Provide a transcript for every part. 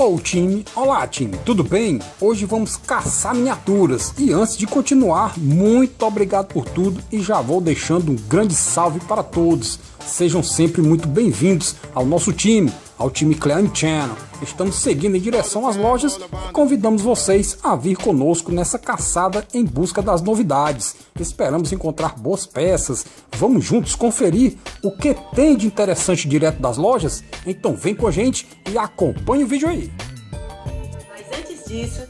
Hello time, olá time, tudo bem? Hoje vamos caçar miniaturas e antes de continuar, muito obrigado por tudo e já vou deixando um grande salve para todos. Sejam sempre muito bem-vindos ao nosso time, ao time Clean Channel. Estamos seguindo em direção às lojas e convidamos vocês a vir conosco nessa caçada em busca das novidades. Esperamos encontrar boas peças. Vamos juntos conferir o que tem de interessante direto das lojas? Então vem com a gente e acompanhe o vídeo aí. Mas antes disso,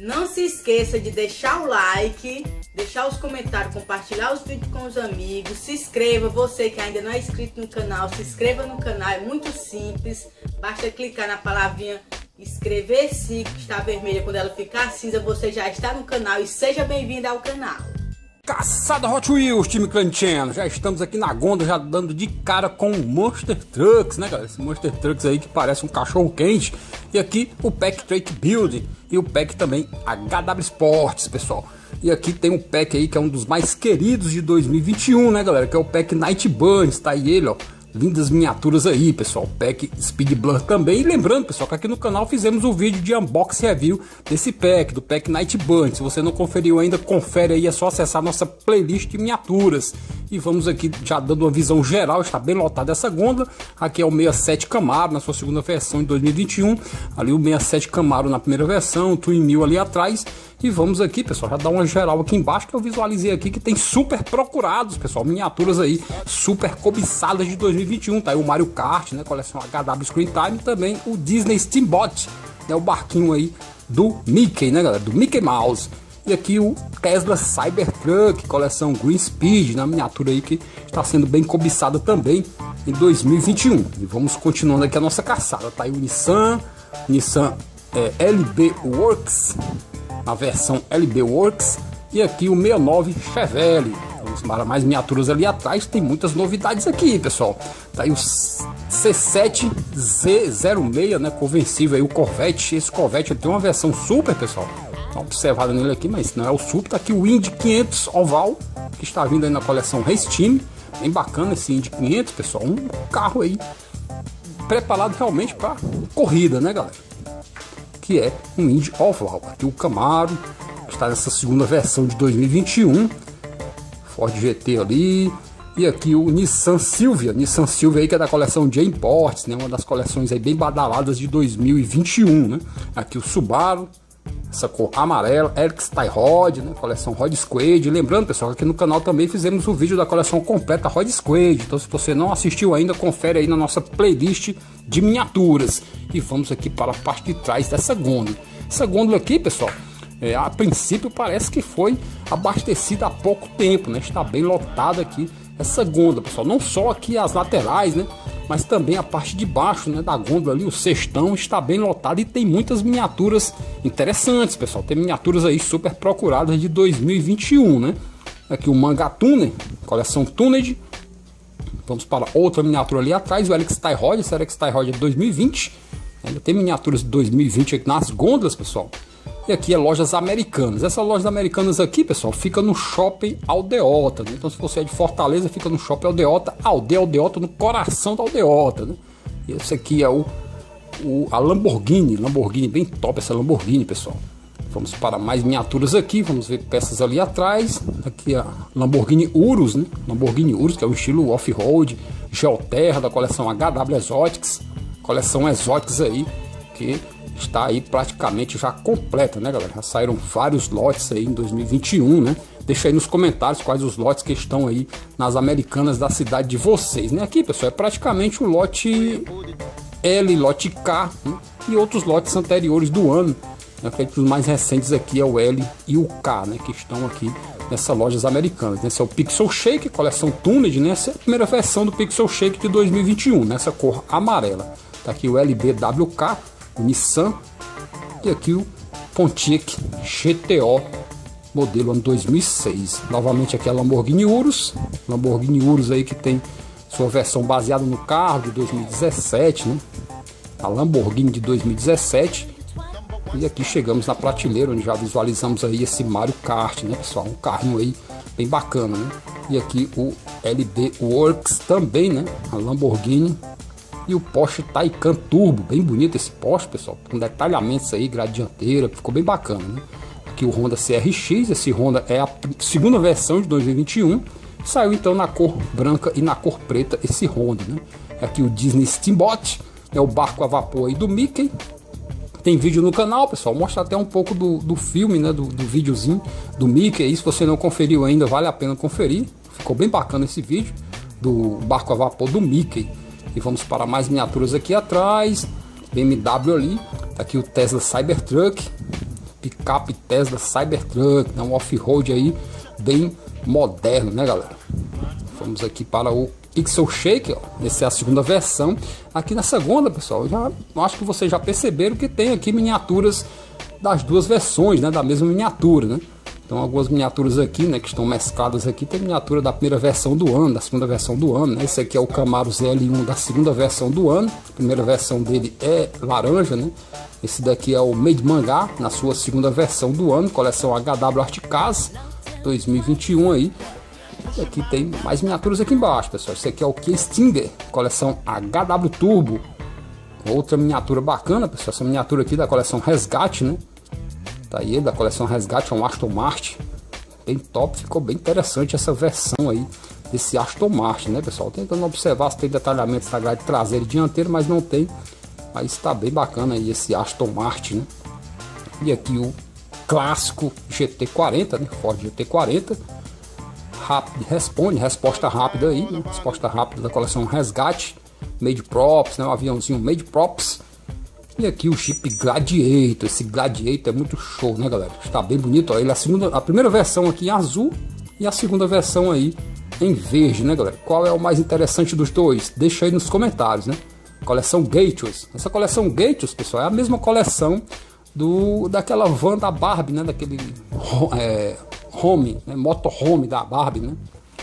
não se esqueça de deixar o like, deixar os comentários, compartilhar os vídeos com os amigos, se inscreva, você que ainda não é inscrito no canal, se inscreva no canal, é muito simples, basta clicar na palavrinha inscrever-se, que está vermelha, quando ela ficar cinza, você já está no canal e seja bem-vindo ao canal. Caçada Hot Wheels, time Clan Channel. Já estamos aqui na Gonda, já dando de cara com o Monster Trucks, né, galera? Esse Monster Trucks aí que parece um cachorro quente. E aqui o Pack Trade Building e o pack também HW Sports, pessoal. E aqui tem um pack aí que é um dos mais queridos de 2021, né, galera? Que é o pack Night Burns, tá aí ele, ó lindas miniaturas aí, pessoal. Pack Speed Blur também. E lembrando, pessoal, que aqui no canal fizemos um vídeo de unboxing review desse pack, do pack Night Burn. Se você não conferiu ainda, confere aí, é só acessar nossa playlist de miniaturas. E vamos aqui já dando uma visão geral, está bem lotada essa gôndola. Aqui é o 67 Camaro na sua segunda versão em 2021. Ali o 67 Camaro na primeira versão, o Twin Mill ali atrás. E vamos aqui, pessoal, já dar uma geral aqui embaixo que eu visualizei aqui que tem super procurados, pessoal, miniaturas aí super cobiçadas de 2021, tá aí o Mario Kart, né, coleção HW Screen Time, também o Disney Steamboat, né, o barquinho aí do Mickey, né, galera, do Mickey Mouse. E aqui o Tesla Cybertruck, coleção Green Speed, na miniatura aí que está sendo bem cobiçada também em 2021. E vamos continuando aqui a nossa caçada. Tá aí o Nissan, Nissan é, LB Works, na versão LB Works e aqui o 69 Chevelle. Vamos para mais miniaturas ali atrás, tem muitas novidades aqui, pessoal. Tá aí o C7Z06, né, convencível aí o Corvette. Esse Corvette tem uma versão super, pessoal. Tá observado nele aqui, mas não é o super. Tá aqui o Indy 500 Oval, que está vindo aí na coleção Race Team. Bem bacana esse Indy 500, pessoal. Um carro aí preparado realmente para corrida, né, galera? que é um Indy oval. Aqui o Camaro está nessa segunda versão de 2021, Ford GT ali, e aqui o Nissan Silvia, Nissan Silvia aí que é da coleção J Imports, né, uma das coleções aí bem badaladas de 2021, né? Aqui o Subaru, essa cor amarela, Eric Tyrod, né? Coleção Rod Squad. Lembrando, pessoal, que aqui no canal também fizemos o um vídeo da coleção completa Rod Squad. Então, se você não assistiu ainda, confere aí na nossa playlist de miniaturas. E vamos aqui para a parte de trás dessa gôndola. Essa gôndola aqui, pessoal, é, a princípio parece que foi abastecida há pouco tempo, né? Está bem lotada aqui essa gôndola, pessoal. Não só aqui as laterais, né? Mas também a parte de baixo, né? Da gôndola ali, o cestão está bem lotado e tem muitas miniaturas interessantes, pessoal. Tem miniaturas aí super procuradas de 2021, né? Aqui o Manga Tuner, coleção Tuned. Vamos para outra miniatura ali atrás, o Alex Tyrod, esse Alex Tyrod é de 2020. Ainda tem miniaturas de 2020 aqui nas gôndolas, pessoal. E aqui é lojas americanas. Essa loja americanas aqui, pessoal, fica no shopping Aldeota. Né? Então, se você é de Fortaleza, fica no shopping Aldeota, Aldeia Aldeota, no coração da Aldeota. Né? E esse aqui é o, o, a Lamborghini. Lamborghini, bem top essa Lamborghini, pessoal. Vamos para mais miniaturas aqui, vamos ver peças ali atrás. Aqui a Lamborghini Urus, né? Lamborghini Urus, que é o estilo off-road, Geoterra da coleção HW Exotics, coleção Exotics aí, que está aí praticamente já completa, né, galera? Já saíram vários lotes aí em 2021, né? Deixa aí nos comentários quais os lotes que estão aí nas americanas da cidade de vocês, né? Aqui, pessoal, é praticamente o lote L, lote K né? e outros lotes anteriores do ano. Né? Os mais recentes aqui é o L e o K, né? Que estão aqui nessas lojas americanas. Né? Esse é o Pixel Shake, coleção Tuned, né? Essa é a primeira versão do Pixel Shake de 2021, nessa cor amarela. Tá aqui o LBWK Nissan e aqui o Pontiac GTO modelo ano 2006. Novamente aqui a Lamborghini Urus, Lamborghini Urus aí que tem sua versão baseada no carro de 2017, né? A Lamborghini de 2017. E aqui chegamos na prateleira onde já visualizamos aí esse Mario Kart, né, pessoal? Um carrinho aí bem bacana, né? E aqui o LB Works também, né? A Lamborghini E o Porsche Taycan Turbo, bem bonito esse Porsche, pessoal, com detalhamentos aí, grade dianteira, ficou bem bacana, né? Aqui o Honda CRX, esse Honda é a segunda versão de 2021, saiu então na cor branca e na cor preta esse Honda, né? Aqui o Disney Steamboat, é o barco a vapor aí do Mickey, tem vídeo no canal, pessoal. Mostra até um pouco do, do filme, né? Do, do videozinho do Mickey. Aí, se você não conferiu ainda, vale a pena conferir. Ficou bem bacana esse vídeo do barco a vapor do Mickey. E vamos para mais miniaturas aqui atrás. BMW ali. Tá aqui o Tesla Cybertruck. Picape Tesla Cybertruck. Um off-road aí bem moderno, né, galera? Vamos aqui para o Pixel Shake, ó. Essa é a segunda versão. Aqui na segunda, pessoal, já acho que vocês já perceberam que tem aqui miniaturas das duas versões, né, da mesma miniatura, né? Então algumas miniaturas aqui, né, que estão mescladas aqui, tem miniatura da primeira versão do ano, da segunda versão do ano, né? Esse aqui é o Camaro ZL1 da segunda versão do ano. A primeira versão dele é laranja, né? Esse daqui é o Made Mangá, na sua segunda versão do ano, coleção HW Articaz 2021 aí. E aqui tem mais miniaturas aqui embaixo, pessoal. Esse aqui é o Kia Stinger, coleção HW Turbo. Outra miniatura bacana, pessoal. Essa miniatura aqui da coleção Resgate, né? Tá aí, da coleção Resgate, é um Aston Martin. Bem top, ficou bem interessante essa versão aí desse Aston Martin, né, pessoal? Tentando observar se tem detalhamentos na grade traseira e dianteira, mas não tem. Mas está bem bacana aí esse Aston Martin, né? E aqui o clássico GT40, né? Ford GT40 rápido, responde, resposta rápida aí, né? resposta rápida da coleção Resgate, Made Props, né? um aviãozinho Made Props. E aqui o Jeep Gladiator, esse Gladiator é muito show, né galera? Está bem bonito, ó. ele é a, segunda, a primeira versão aqui em azul e a segunda versão aí em verde, né galera? Qual é o mais interessante dos dois? Deixa aí nos comentários, né? Coleção Gateways. Essa coleção Gateways, pessoal, é a mesma coleção do daquela van da Barbie, né? Daquele é, home, né? motorhome da Barbie, né?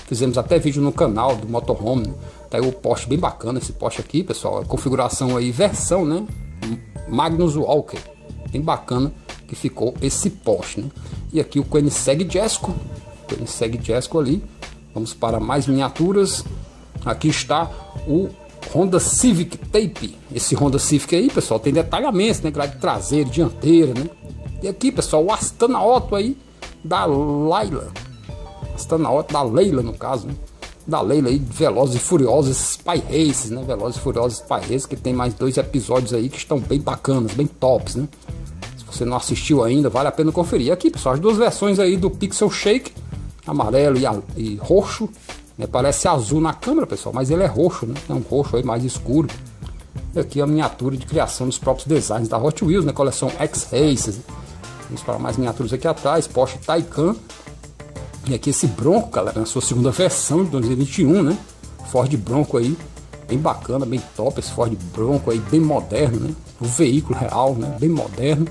Fizemos até vídeo no canal do motorhome, né? Tá aí o Porsche bem bacana, esse Porsche aqui, pessoal. A configuração aí, versão, né? Magnus Walker. Bem bacana que ficou esse Porsche, né? E aqui o Koenigsegg Jesco. Koenigsegg Jesco ali. Vamos para mais miniaturas. Aqui está o Honda Civic Tape. Esse Honda Civic aí, pessoal, tem detalhamentos, né? Grade traseira, dianteira, né? E aqui, pessoal, o Astana Otto aí da Laila. Está na hora da Leila, no caso, né? Da Leila aí, Velozes e Furiosos Spy Races, né? Velozes e Furiosos Spy Races, que tem mais dois episódios aí que estão bem bacanas, bem tops, né? Se você não assistiu ainda, vale a pena conferir. Aqui, pessoal, as duas versões aí do Pixel Shake, amarelo e, e roxo. Né? Parece azul na câmera, pessoal, mas ele é roxo, né? É um roxo aí mais escuro. E aqui a miniatura de criação dos próprios designs da Hot Wheels, né? Coleção X-Races. Vamos para mais miniaturas aqui atrás, Porsche Taycan. E aqui esse Bronco, galera, na sua segunda versão de 2021, né? Ford Bronco aí, bem bacana, bem top esse Ford Bronco aí, bem moderno, né? O veículo real, né? Bem moderno.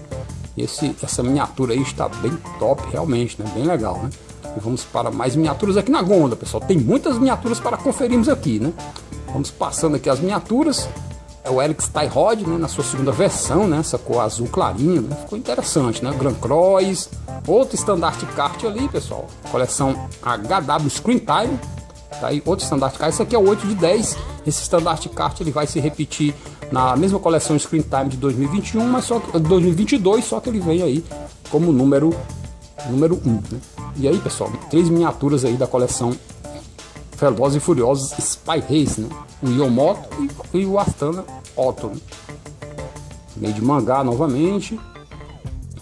E esse, essa miniatura aí está bem top, realmente, né? Bem legal, né? E vamos para mais miniaturas aqui na Gonda, pessoal. Tem muitas miniaturas para conferirmos aqui, né? Vamos passando aqui as miniaturas o Alex Tyrod, né, na sua segunda versão, né, essa cor azul clarinho, né, ficou interessante, né, Grand Cross, outro estandarte kart ali, pessoal, coleção HW Screen Time, tá aí outro estandarte kart, esse aqui é o 8 de 10, esse estandarte kart ele vai se repetir na mesma coleção Screen Time de 2021, mas só que 2022, só que ele vem aí como número número 1, né? E aí, pessoal, três miniaturas aí da coleção Velozes e Furiosos Spy Race, né? O Yomoto e o Astana Né? Meio de mangá novamente.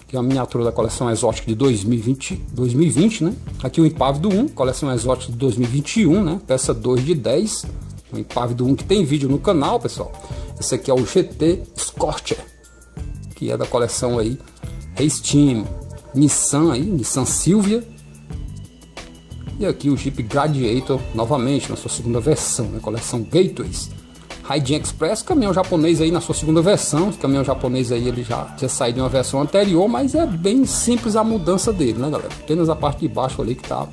Aqui é a miniatura da coleção exótica de 2020, 2020 né? Aqui o Impávido 1, coleção exótica de 2021, né? Peça 2 de 10. O Impávido 1 que tem vídeo no canal, pessoal. Esse aqui é o GT Scorcher, que é da coleção aí Race Nissan aí, Nissan Silvia e aqui o Jeep Gladiator novamente na sua segunda versão, né? coleção Gateways. Raidin Express, caminhão japonês aí na sua segunda versão. Esse caminhão japonês aí ele já tinha saído de uma versão anterior, mas é bem simples a mudança dele, né, galera? Apenas a parte de baixo ali que tá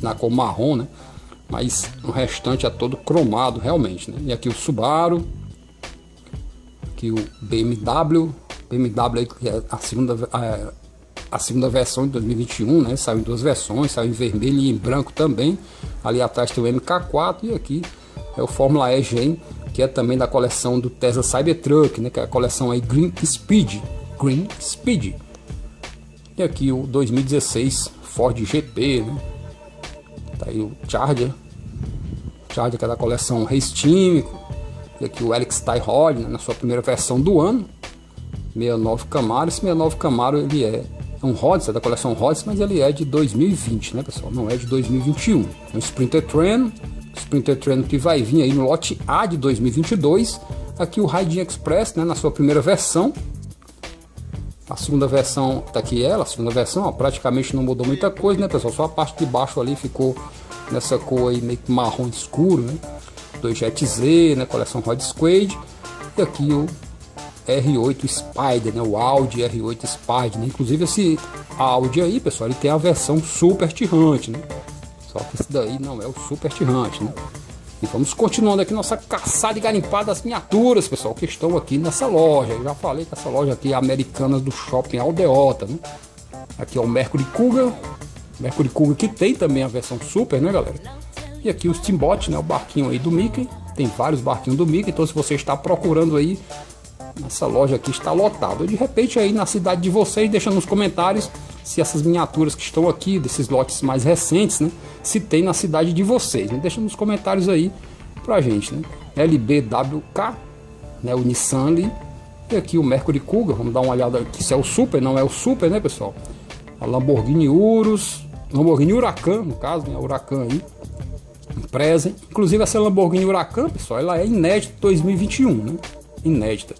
na cor marrom, né? Mas o restante é todo cromado realmente, né? E aqui o Subaru, aqui o BMW, BMW aí que é a segunda é, a segunda versão de 2021, né? Saiu em duas versões, saiu em vermelho e em branco também. Ali atrás tem o MK4 e aqui é o Fórmula E Gen que é também da coleção do Tesla Cybertruck, né, que é a coleção aí Green Speed, Green Speed. E aqui o 2016 Ford GT, né? Tá aí o Charger, Charger que é da coleção Race e aqui o Alex Tyrod, né, na sua primeira versão do ano, 69 Camaro, esse 69 Camaro ele é é um Roadster da coleção Roadster, mas ele é de 2020, né, pessoal? Não é de 2021. É um Sprinter Trend, Sprinter Trend que vai vir aí no lote A de 2022. Aqui o Raidin Express, né, na sua primeira versão. A segunda versão tá aqui ela, a segunda versão, ó, praticamente não mudou muita coisa, né, pessoal? Só a parte de baixo ali ficou nessa cor aí meio que marrom escuro, né? 2Jet Z, né, coleção Rod Squad. E aqui o R8 Spider, né? O Audi R8 Spider, né? Inclusive esse Audi aí, pessoal, ele tem a versão Super Tirante, né? Só que esse daí não é o Super Tirante, né? E vamos continuando aqui nossa caçada e garimpada das miniaturas, pessoal, que estão aqui nessa loja. Eu já falei que essa loja aqui é americana do Shopping Aldeota, né? Aqui é o Mercury Cougar. Mercury Cougar que tem também a versão Super, né, galera? E aqui o Steamboat, né? O barquinho aí do Mickey. Tem vários barquinhos do Mickey, então se você está procurando aí essa loja aqui está lotada. De repente aí na cidade de vocês, deixa nos comentários se essas miniaturas que estão aqui, desses lotes mais recentes, né? Se tem na cidade de vocês. Né? Deixa nos comentários aí pra gente, né? LBWK, né? O Nissan ali. E aqui o Mercury Cougar, vamos dar uma olhada aqui se é o Super, não é o Super, né, pessoal? A Lamborghini Urus, Lamborghini Huracan, no caso, né? Huracan aí. Empresa. Inclusive essa Lamborghini Huracan, pessoal, ela é inédita 2021, né? Inédita.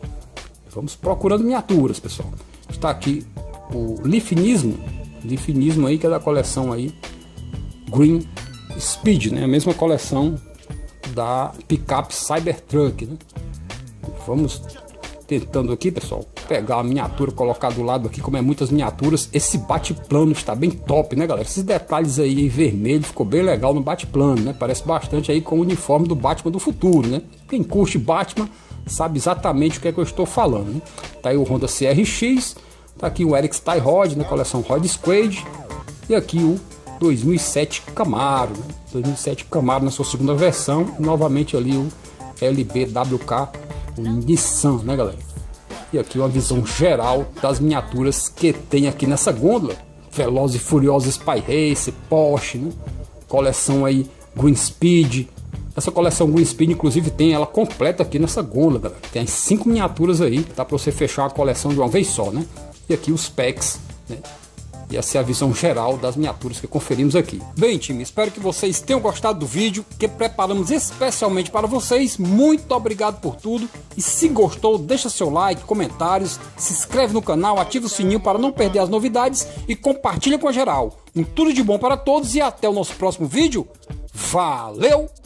Vamos procurando miniaturas, pessoal. Está aqui o Lifinismo, Lifinismo aí que é da coleção aí Green Speed, né? A mesma coleção da pickup Cybertruck, né? Vamos tentando aqui, pessoal, pegar a miniatura, colocar do lado aqui, como é muitas miniaturas. Esse bate-plano está bem top, né, galera? Esses detalhes aí em vermelho ficou bem legal no bate-plano, né? Parece bastante aí com o uniforme do Batman do futuro, né? Quem curte Batman sabe exatamente o que é que eu estou falando. Né? Tá aí o Honda CRX, tá aqui o Eric Styrod na coleção Rod Squad e aqui o 2007 Camaro, né? 2007 Camaro na sua segunda versão, novamente ali o LBWK, o Nissan, né, galera? E aqui uma visão geral das miniaturas que tem aqui nessa gôndola. Velozes e Furiosos Spy Race, Porsche, né? Coleção aí Green Speed, essa coleção Green Speed, inclusive, tem ela completa aqui nessa gôndola, galera. Tem as cinco miniaturas aí, tá para você fechar a coleção de uma vez só, né? E aqui os packs, né? E essa é a visão geral das miniaturas que conferimos aqui. Bem, time, espero que vocês tenham gostado do vídeo que preparamos especialmente para vocês. Muito obrigado por tudo. E se gostou, deixa seu like, comentários, se inscreve no canal, ativa o sininho para não perder as novidades e compartilha com a geral. Um tudo de bom para todos e até o nosso próximo vídeo. Valeu!